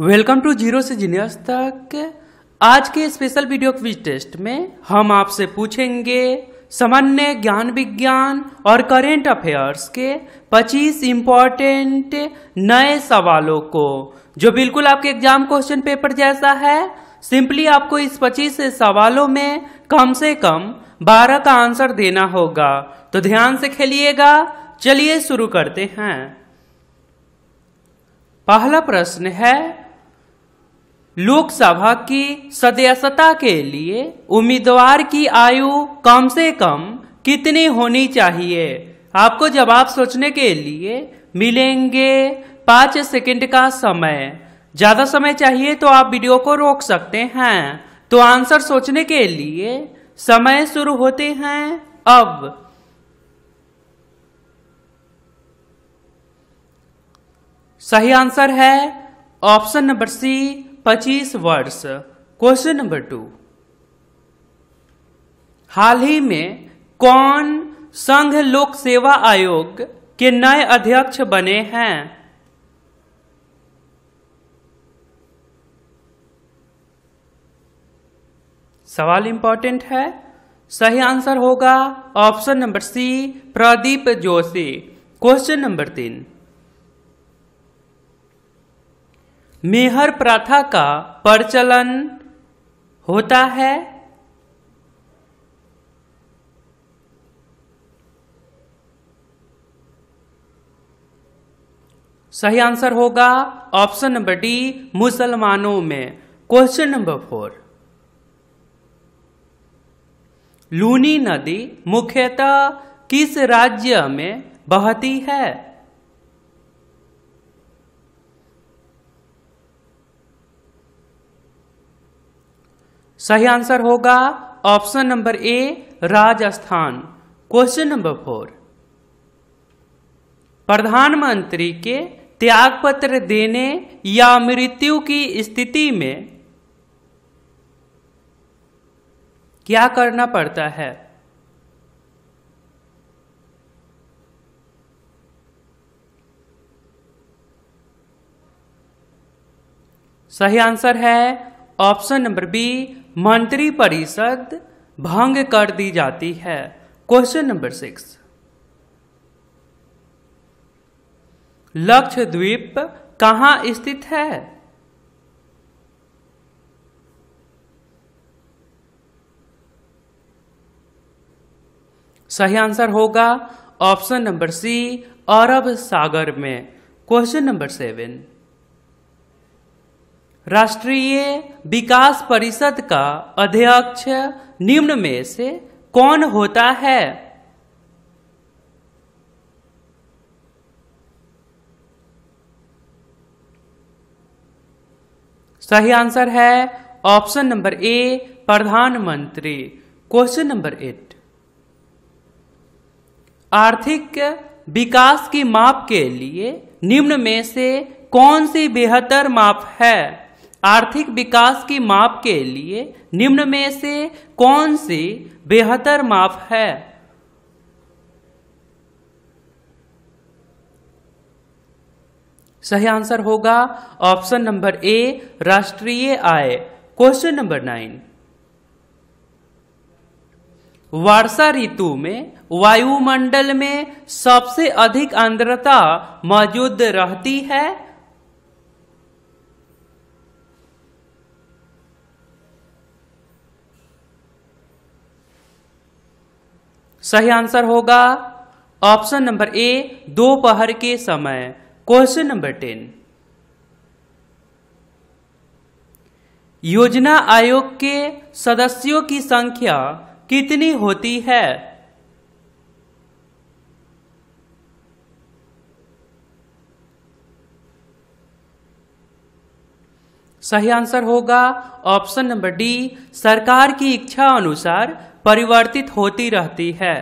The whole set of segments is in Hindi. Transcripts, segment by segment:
वेलकम टू ज़ीरो से जीनियस तक। आज के स्पेशल वीडियो क्विज टेस्ट में हम आपसे पूछेंगे, सामान्य ज्ञान विज्ञान और करेंट अफेयर्स के 25 इम्पोर्टेंट नए सवालों को, जो बिल्कुल आपके एग्ज़ाम क्वेश्चन पेपर जैसा है। सिंपली आपको इस 25 सवालों में कम से कम 12 का आंसर देना होगा। तो ध्यान से खेलिएगा। चलिए शुरू करते हैं। पहला प्रश्न है लोकसभा की सदस्यता के लिए उम्मीदवार की आयु कम से कम कितनी होनी चाहिए? आपको जवाब सोचने के लिए मिलेंगे पाँच सेकंड का समय। ज़्यादा समय चाहिए तो आप वीडियो को रोक सकते हैं। तो आंसर सोचने के लिए समय शुरू होते हैं अब। सही आंसर है ऑप्शन नंबर सी पच्चीस वर्ष। क्वेश्चन नंबर टू हाल ही में कौन संघ लोक सेवा आयोग के नए अध्यक्ष बने हैं? सवाल इंपॉर्टेंट है। सही आंसर होगा। Option number C Pradeep Joshi. Question number तीन. मेहर प्रथा का प्रचलन होता है। सही आंसर होगा ऑप्शन नंबर डी, मुसलमानों में। Question number four. लूनी नदी मुख्यतः किस राज्य में बहती है? सही आंसर होगा option number A, Rajasthan. Question number four. प्रधानमंत्री के त्यागपत्र देने या मृत्यु की स्थिति में क्या करना पड़ता है? सही आंसर है ऑप्शन नंबर बी मंत्री परिषद भंग कर दी जाती है। क्वेश्चन नंबर सिक्स लक्षद्वीप कहाँ स्थित है? सही आंसर होगा ऑप्शन नंबर सी अरब सागर में। क्वेश्चन नंबर सेवन राष्ट्रीय विकास परिषद का अध्यक्ष निम्न में से कौन होता है? सही आंसर है ऑप्शन नंबर ए, प्रधानमंत्री। Question number eight. आर्थिक विकास की माप के लिए निम्न में से कौन सी बेहतर माप है? आर्थिक विकास की माप के लिए निम्न में से कौन सी बेहतर माप है? सही आंसर होगा ऑप्शन नंबर ए, राष्ट्रीय आय। Question number nine. वर्षा ऋतु में वायुमंडल में सबसे अधिक आर्द्रता मौजूद रहती है? सही आंसर होगा ऑप्शन नंबर ए, दोपहर के समय। Question number ten. योजना आयोग के सदस्यों की संख्या कितनी होती है? सही आंसर होगा ऑप्शन नंबर डी, सरकार की इच्छा अनुसार परिवर्तित होती रहती है।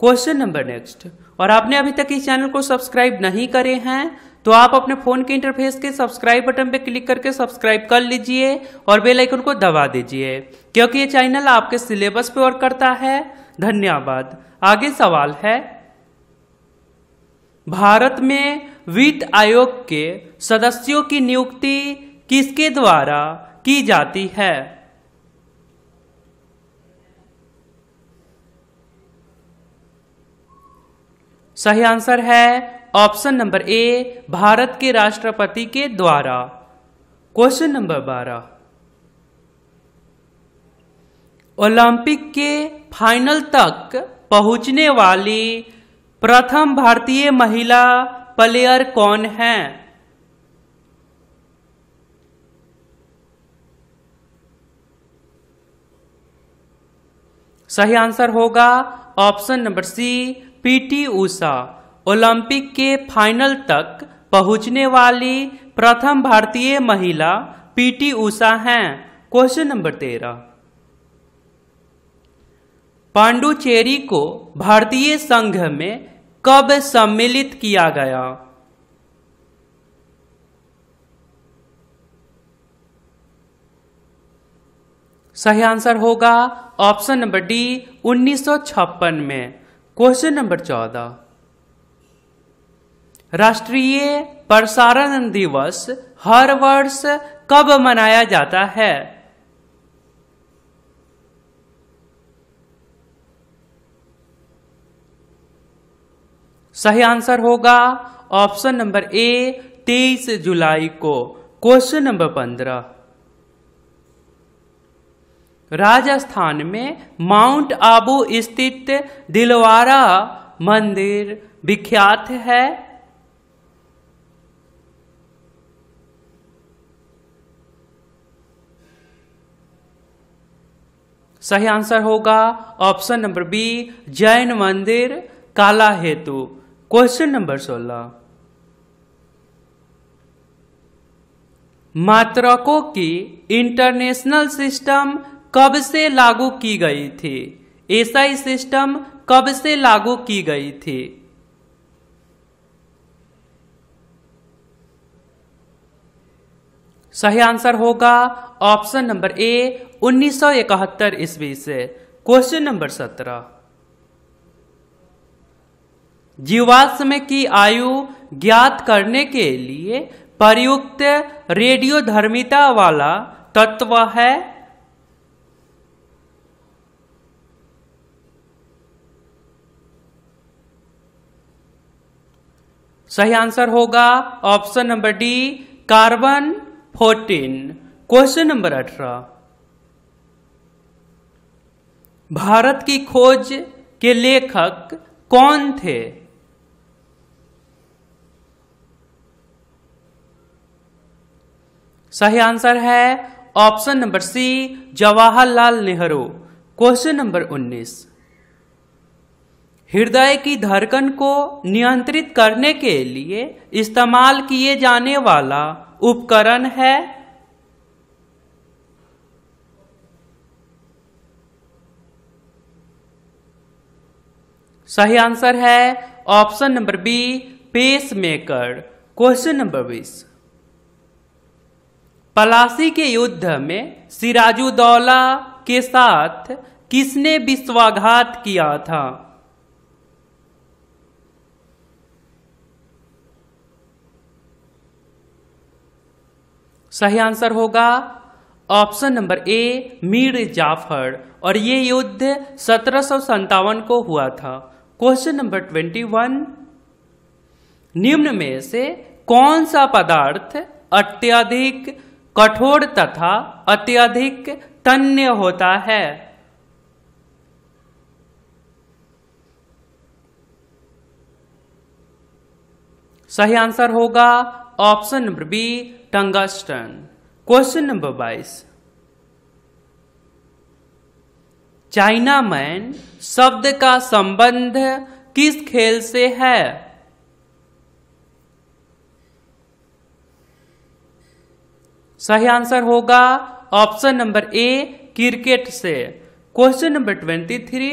क्वेश्चन नंबर नेक्स्ट और आपने अभी तक इस चैनल को सब्सक्राइब नहीं करे हैं तो आप अपने फ़ोन के इंटरफेस के सब्सक्राइब बटन पर क्लिक करके सब्सक्राइब कर लीजिए और बेल आइकन को दबा दीजिए, क्योंकि ये चैनल आपके सिलेबस पे वर्क करता है। धन्यवाद। आगे सवाल है, भारत में वित्त आयोग के सदस्यों की नियुक्ति किसके द्वारा की जाती है? सही आंसर है ऑप्शन नंबर ए, भारत के राष्ट्रपति के द्वारा। क्वेश्चन नंबर बारह। ओलंपिक के फाइनल तक पहुँचने वाली प्रथम भारतीय महिला प्लेयर कौन है? सही आंसर होगा option number C PT Usha Olympic के फाइनल तक पहुँचने वाली प्रथम भारतीय महिला पीटी उषा हैं। क्वेश्चन नंबर तेरह। पांडुचेरी को भारतीय संघ में कब सम्मिलित किया गया? सही आंसर होगा ऑप्शन नंबर डी 1956 में। क्वेश्चन नंबर चौदह। राष्ट्रीय प्रसारण दिवस हर वर्ष कब मनाया जाता है? सही आंसर होगा ऑप्शन नंबर ए, तेईस जुलाई को। क्वेश्चन नंबर पंद्रह। राजस्थान में माउंट आबू स्थित दिलवारा मंदिर विख्यात है। सही आंसर होगा ऑप्शन नंबर बी, जैन मंदिर काला हेतु क्वेश्चन नंबर सोलह। मात्रकों की इंटरनेशनल सिस्टम कब से लागू की गई थी? एसआई सिस्टम कब से लागू की गई थी? सही आंसर होगा ऑप्शन नंबर ए 1971 ईस्वी से। क्वेश्चन नंबर सत्रह। जीवाश्म की आयु ज्ञात करने के लिए प्रयुक्त रेडियोधर्मिता वाला तत्व है सही आंसर होगा option number D, carbon 14 question number 18 Bharat की खोज के लेखक कौन थे? सही आंसर है option number C, Jawaharlal Nehru. Question number 19 हृदय की धड़कन को नियंत्रित करने के लिए इस्तेमाल किए जाने वाला उपकरण है सही आंसर है option number B pacemaker question number बीस। पलासी के युद्ध में सिराजुदौला के साथ किसने विश्वाघात किया था? सही आंसर होगा option number A, Mir Jafar. और ये युद्ध सत्रह सौ सत्तावन को हुआ था। क्वेश्चन नंबर ट्वेंटी वन, निम्न में से कौन सा पदार्थ अत्यधिक कठोर तथा अत्यधिक तन्य होता है? सही आंसर होगा option number B tungsten question number बाईस। चाइना मैन, शब्द का संबंध किस खेल से है? सही आंसर होगा ऑप्शन नंबर ए, क्रिकेट से। Question number twenty three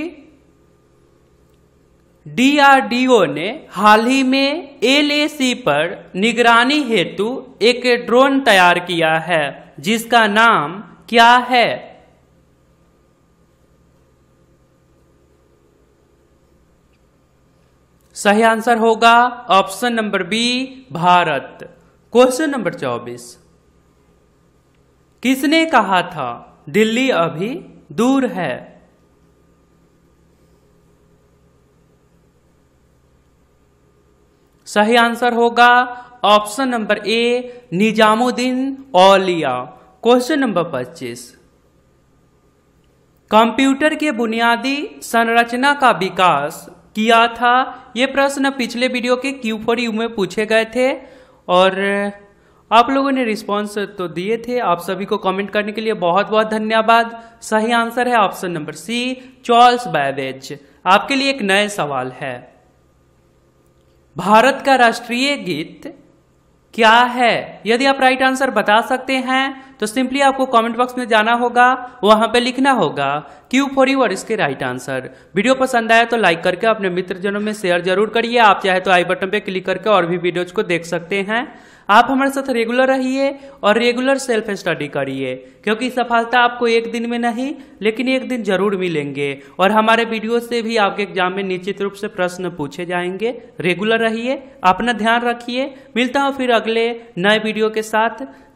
DRDO ने हाल ही में एलएसी पर निगरानी हेतु एक ड्रोन तैयार किया है, जिसका नाम क्या है? सही आंसर होगा option number B, Bharat. Question number चौबीस। किसने कहा था, दिल्ली अभी दूर है? सही आंसर होगा option number A, Nizamuddin Auliya. Question number पच्चीस। कंप्यूटर के बुनियादी संरचना का विकास किया था, ये प्रश्न पिछले वीडियो के क्यू फॉर यू में पूछे गए थे और आप लोगों ने रिस्पॉन्स तो दिए थे। आप सभी को कमेंट करने के लिए बहुत बहुत धन्यवाद। सही आंसर है option number C Charles Babbage आपके लिए एक नए सवाल है। भारत का राष्ट्रीय गीत क्या है? यदि आप राइट आंसर बता सकते हैं तो सिंपली आपको कमेंट बॉक्स में जाना होगा, वहाँ पे लिखना होगा क्यू फॉर यू और इसके राइट आंसर वीडियो पसंद आया तो लाइक करके अपने मित्रजनों में शेयर ज़रूर करिए। आप चाहे तो आई बटन पे क्लिक करके और भी वीडियोज़ को देख सकते हैं। आप हमारे साथ रेगुलर रहिए और रेगुलर सेल्फ स्टडी करिए, क्योंकि सफलता आपको एक दिन में नहीं, लेकिन एक दिन ज़रूर मिलेंगे। और हमारे वीडियो से भी आपके एग्ज़ाम में निश्चित रूप से प्रश्न पूछे जाएँगे। रेगुलर रहिए, अपना ध्यान रखिए। मिलता हूँ फिर अगले नए वीडियो के साथ।